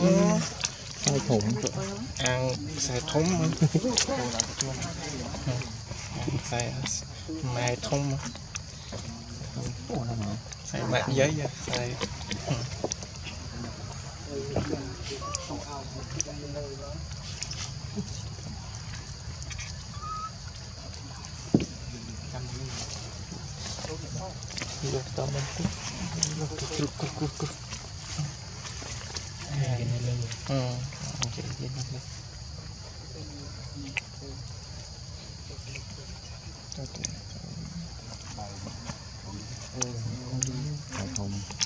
hai thùng ăn sai thúng xài mai thùng sai mạng giấy xài Yok tamam. Yok, yok, yok, yok, yok. Mungkin Hmm Okay Dia lalu Okay Okay.